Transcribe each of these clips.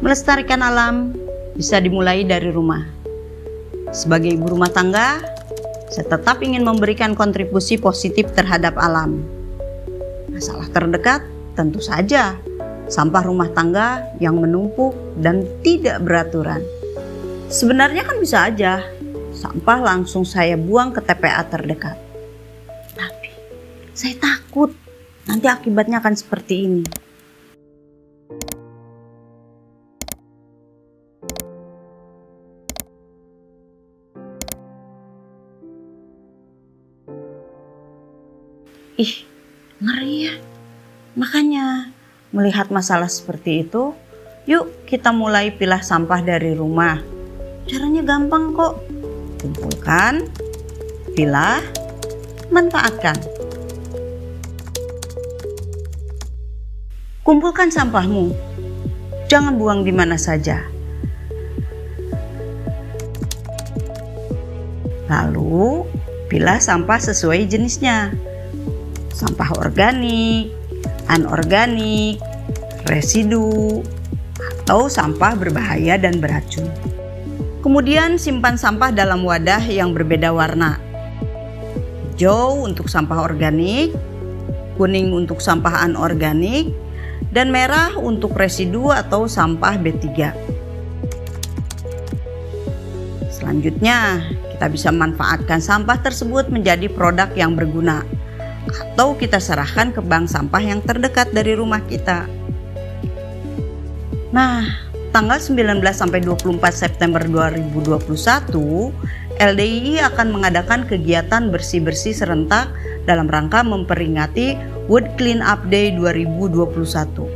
Melestarikan alam bisa dimulai dari rumah. Sebagai ibu rumah tangga, saya tetap ingin memberikan kontribusi positif terhadap alam. Masalah terdekat tentu saja sampah rumah tangga yang menumpuk dan tidak beraturan. Sebenarnya kan bisa aja sampah langsung saya buang ke TPA terdekat. Tapi saya takut nanti akibatnya akan seperti ini. Ih, ngeri ya. Makanya melihat masalah seperti itu, yuk kita mulai pilah sampah dari rumah. Caranya gampang kok. Kumpulkan, pilah, manfaatkan. Kumpulkan sampahmu. Jangan buang di mana saja. Lalu, pilah sampah sesuai jenisnya sampah organik, anorganik, residu, atau sampah berbahaya dan beracun. Kemudian simpan sampah dalam wadah yang berbeda warna. Hijau untuk sampah organik, kuning untuk sampah anorganik, dan merah untuk residu atau sampah B3. Selanjutnya, kita bisa manfaatkan sampah tersebut menjadi produk yang berguna atau kita serahkan ke bank sampah yang terdekat dari rumah kita. Nah, tanggal 19 sampai 24 September 2021, LDII akan mengadakan kegiatan bersih-bersih serentak dalam rangka memperingati Wood Clean Up Day 2021.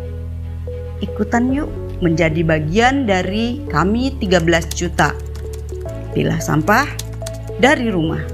Ikutan yuk menjadi bagian dari kami 13 juta. Pilah sampah dari rumah.